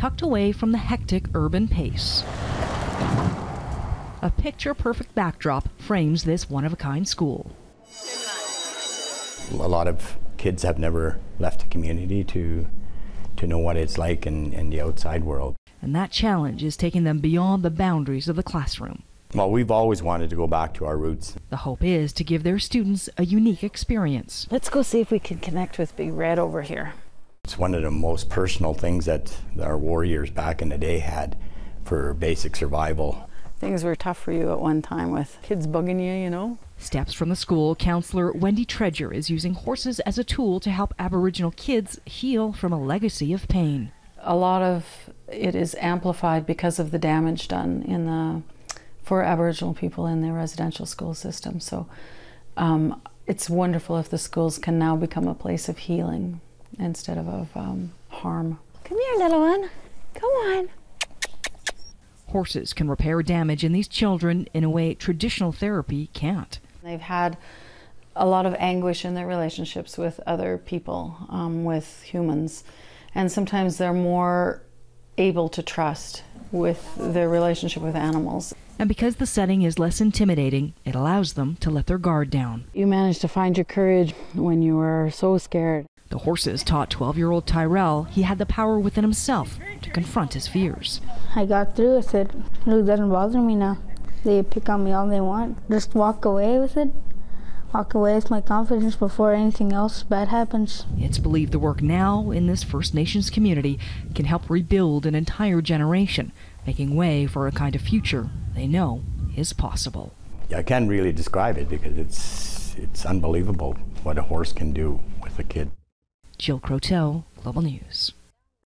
tucked away from the hectic urban pace. A picture perfect backdrop frames this one of a kind school. A lot of kids have never left the community to, to know what it's like in, in the outside world. And that challenge is taking them beyond the boundaries of the classroom. Well, we've always wanted to go back to our roots. The hope is to give their students a unique experience. Let's go see if we can connect with Big Red over here. It's one of the most personal things that our warriors back in the day had for basic survival. Things were tough for you at one time with kids bugging you, you know. Steps from the school, counselor Wendy Tredger is using horses as a tool to help Aboriginal kids heal from a legacy of pain. A lot of it is amplified because of the damage done in the for Aboriginal people in the residential school system. So um, it's wonderful if the schools can now become a place of healing instead of, of um, harm. Come here, little one. Come on. Horses can repair damage in these children in a way traditional therapy can't. They've had a lot of anguish in their relationships with other people, um, with humans, and sometimes they're more able to trust with their relationship with animals. And because the setting is less intimidating, it allows them to let their guard down. You manage to find your courage when you are so scared. The horses taught 12 year old Tyrell he had the power within himself to confront his fears. I got through with it. It doesn't bother me now. They pick on me all they want. Just walk away with it. Walk away with my confidence before anything else bad happens. It's believed the work now in this First Nations community can help rebuild an entire generation, making way for a kind of future they know is possible. I can't really describe it because it's it's unbelievable what a horse can do with a kid. Jill Croteau, Global News.